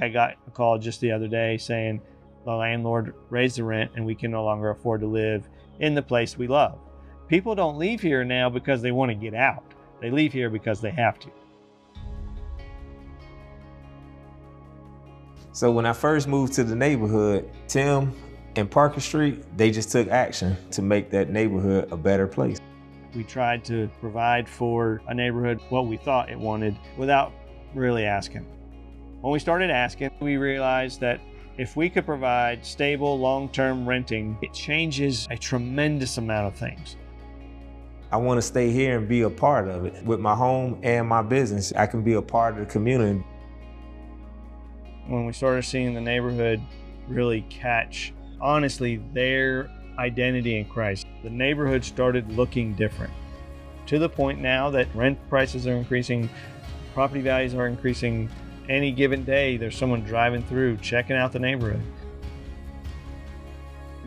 I got a call just the other day saying the landlord raised the rent and we can no longer afford to live in the place we love. People don't leave here now because they want to get out. They leave here because they have to. So when I first moved to the neighborhood, Tim and Parker Street, they just took action to make that neighborhood a better place. We tried to provide for a neighborhood what we thought it wanted without really asking. When we started asking, we realized that if we could provide stable, long term renting, it changes a tremendous amount of things. I want to stay here and be a part of it. With my home and my business, I can be a part of the community. When we started seeing the neighborhood really catch, honestly, their identity in Christ, the neighborhood started looking different to the point now that rent prices are increasing, property values are increasing. Any given day, there's someone driving through, checking out the neighborhood.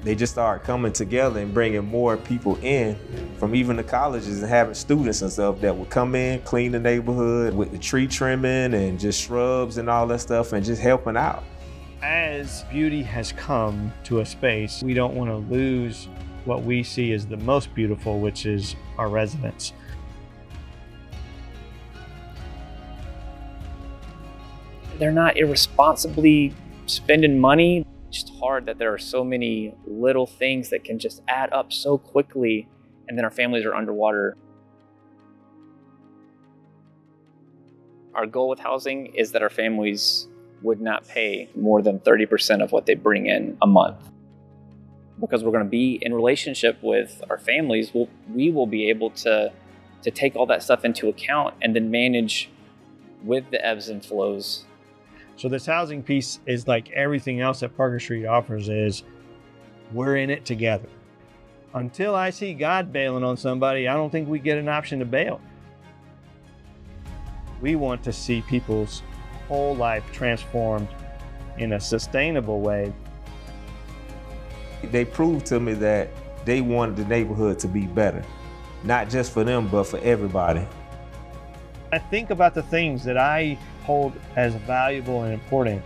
They just start coming together and bringing more people in from even the colleges and having students and stuff that would come in, clean the neighborhood with the tree trimming and just shrubs and all that stuff and just helping out. As beauty has come to a space, we don't want to lose what we see as the most beautiful, which is our residents. They're not irresponsibly spending money. It's just hard that there are so many little things that can just add up so quickly, and then our families are underwater. Our goal with housing is that our families would not pay more than 30% of what they bring in a month. Because we're going to be in relationship with our families, we'll, we will be able to, to take all that stuff into account and then manage with the ebbs and flows so this housing piece is like everything else that Parker Street offers is we're in it together. Until I see God bailing on somebody, I don't think we get an option to bail. We want to see people's whole life transformed in a sustainable way. They proved to me that they wanted the neighborhood to be better, not just for them, but for everybody. I think about the things that I hold as valuable and important.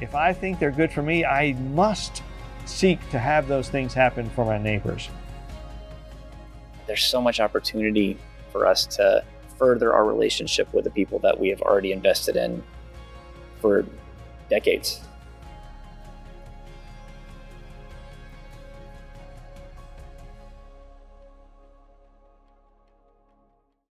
If I think they're good for me, I must seek to have those things happen for my neighbors. There's so much opportunity for us to further our relationship with the people that we have already invested in for decades.